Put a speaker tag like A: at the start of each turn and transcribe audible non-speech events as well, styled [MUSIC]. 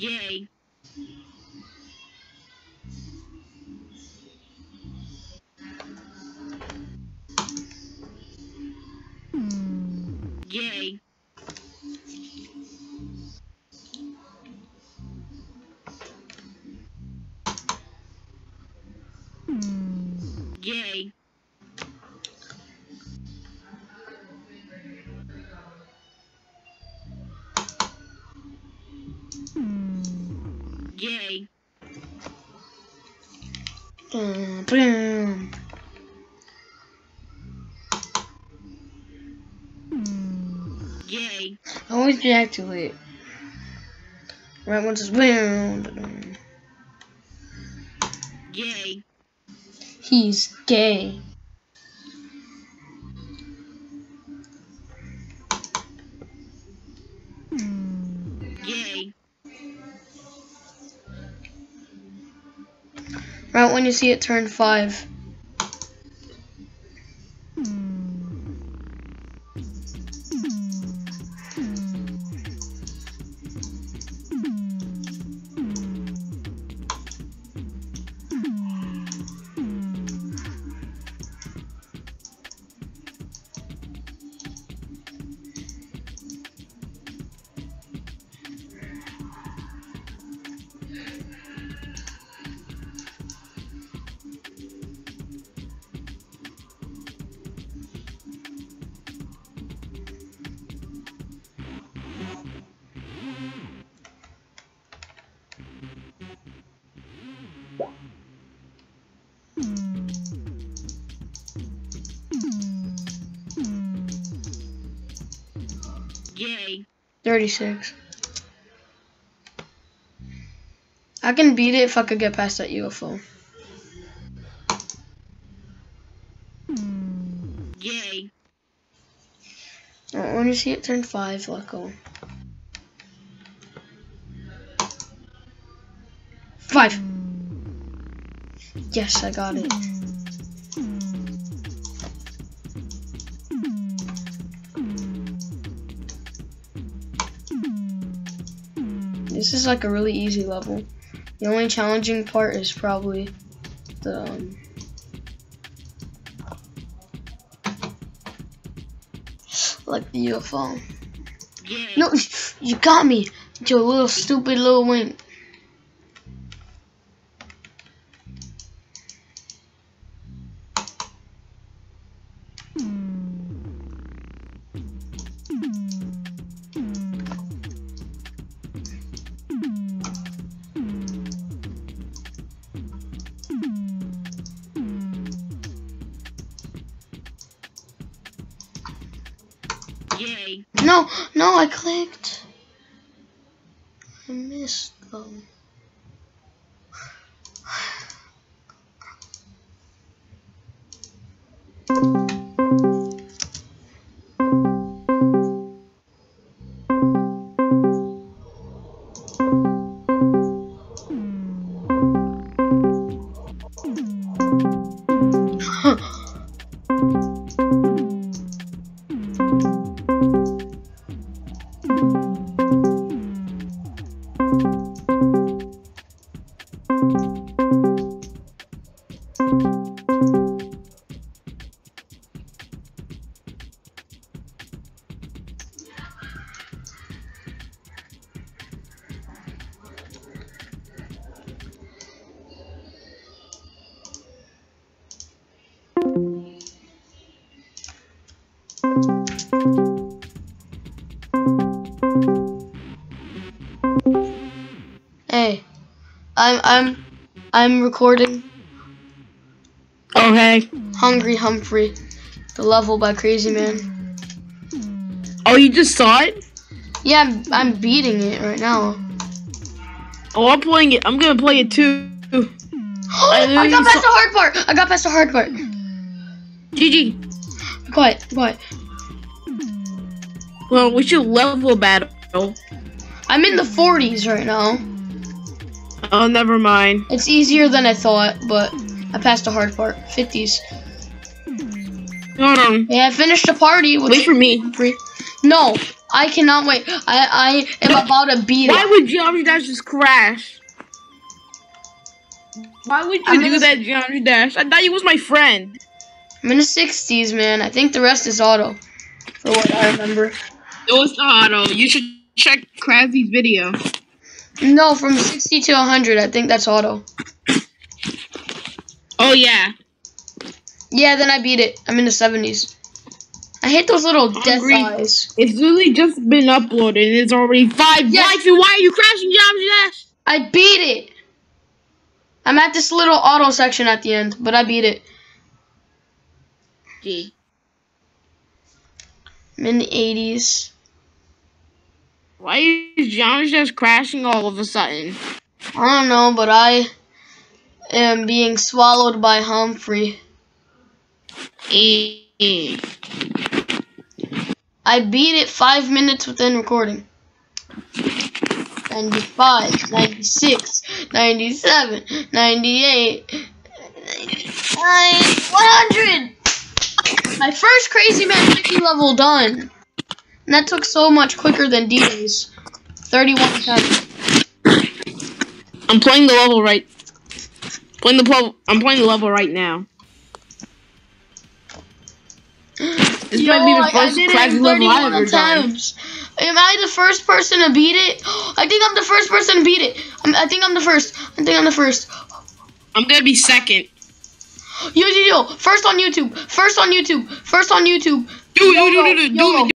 A: Yay. Yay. Yay. J.
B: Boom, boom.
A: J.
B: I always it. Right once it's boom.
A: J.
B: He's gay. right when you see it turn 5.
A: Yay.
B: 36. I can beat it if I could get past that UFO.
A: Yay.
B: Right, when you see it turn 5, let go. 5. Yes, I got it. This is like a really easy level. The only challenging part is probably the um, like the UFO.
A: J.
B: No, [LAUGHS] you got me. Your little stupid little wing. No, no, I clicked. I missed them. I'm I'm I'm recording
C: Okay.
B: Hungry Humphrey, the level by Krazyman.
C: Oh, you just saw it?
B: Yeah, I'm, I'm beating it right now.
C: Oh, I'm playing it. I'm gonna play it too. [GASPS]
B: I
C: literally
B: got past the hard part. I got past the hard part.
C: GG.
B: Quiet, quiet.
C: Well, we should level battle.
B: I'm in the 40s right now. [LAUGHS]
C: Oh, never mind.
B: It's easier than I thought, but I passed the hard part. 50s.
C: Hold on.
B: Yeah, I finished the party
C: Wait for me.
B: No, I cannot wait. I I am about to beat
C: Why
B: it.
C: would Geometry Dash just crash? Why would you
B: I'm
C: do that, Geometry Dash? I thought you was my friend.
B: I'm in the 60s, man. I think the rest is auto. for what I remember.
C: It was auto. You should check Krabby's video.
B: No, from 60 to 100, I think that's auto.
C: Oh yeah.
B: Yeah, then I beat it. I'm in the 70s. I hate those little death eyes.
C: It's literally just been uploaded and it's already five
B: Yes.
C: likes and why are you crashing Geo Dash?
B: I beat it. I'm at this little auto section at the end, but I beat it.
A: G.
B: I'm in the 80s.
C: Why is John's just crashing all of a sudden?
B: I don't know, but I am being swallowed by Humphrey.
C: Eh.
B: I beat it five minutes within recording. 95, 96, 97, 98, 100! My first Crazy 50 level done. And that took so much quicker than D-Day's. 31 times.
C: I'm playing the level right. Playing the level. I'm playing the level right now. This might be the
B: I- I
C: first
B: did it
C: Krabby
B: in
C: level I've
B: 31
C: ever done.
B: Am I the first person to beat it? [GASPS] I think I'm the first person to beat it. I'm, I think I'm the first. I think I'm the first.
C: I'm gonna be second.
B: Yo, yo, yo. First on YouTube. First on YouTube. First on YouTube.
C: Do it, do it, do it, do do it.